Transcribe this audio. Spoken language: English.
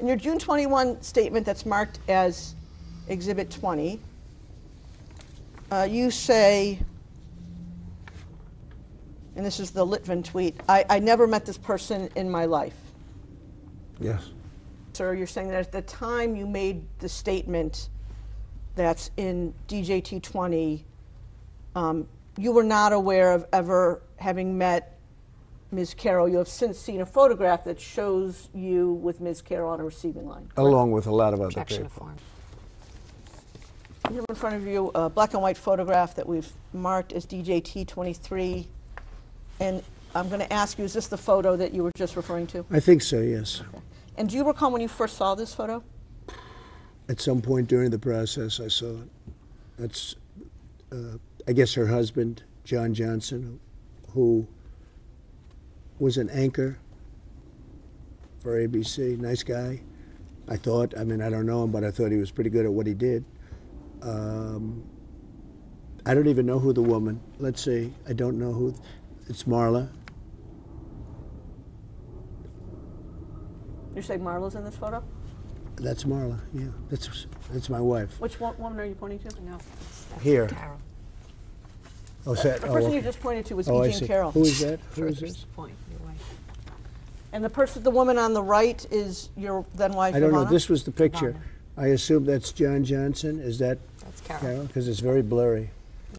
In your June 21 statement that's marked as Exhibit 20, uh, you say, and this is the Litvin tweet, I, I never met this person in my life. Yes. Sir, you're saying that at the time you made the statement that's in DJT 20, um, you were not aware of ever having met Ms. Carroll. You have since seen a photograph that shows you with Ms. Carroll on a receiving line. Along with a lot of other Objection people. form. You in front of you a black and white photograph that we've marked as DJT 23. And I'm going to ask you, is this the photo that you were just referring to? I think so, yes. And do you recall when you first saw this photo? At some point during the process, I saw it. That's, uh, I guess, her husband, John Johnson, who was an anchor for ABC. Nice guy. I thought, I mean, I don't know him, but I thought he was pretty good at what he did. Um, I don't even know who the woman, let's see, I don't know who, it's Marla. You say Marla's in this photo? That's Marla, yeah. That's, that's my wife. Which one, woman are you pointing to? No, that's, that's Here. Carroll. Oh, is that, The oh, person you just pointed to was oh, E. I Carroll. Who is that? Who is this? point, your wife. And the person, the woman on the right is your then wife, I don't know. Ivana? This was the picture. Ivana. I assume that's John Johnson. Is that That's Carroll. Carroll? Because it's very blurry.